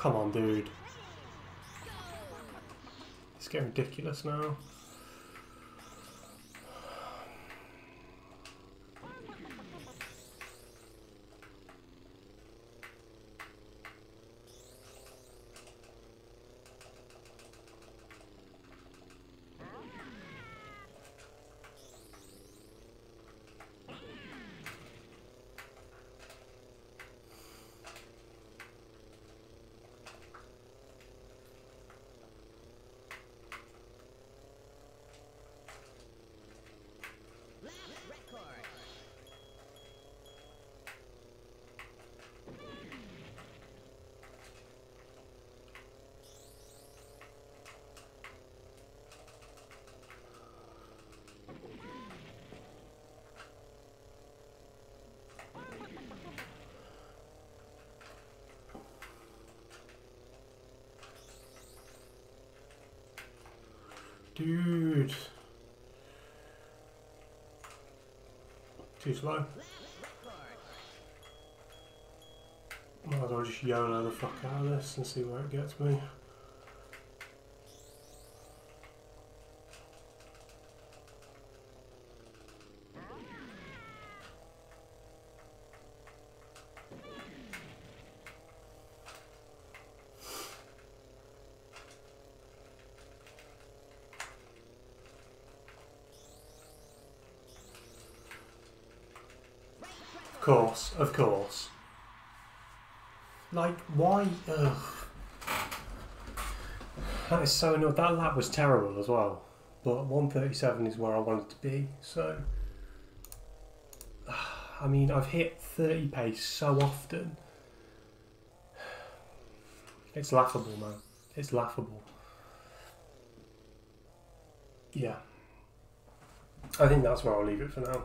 Come on, dude. It's getting ridiculous now. Dude. Too slow. Might as well just YOLO the fuck out of this and see where it gets me. Course, of course. Like, why? Ugh. That is so annoying. That lap was terrible as well. But 137 is where I wanted to be, so. I mean, I've hit 30 pace so often. It's laughable, man. It's laughable. Yeah. I think that's where I'll leave it for now.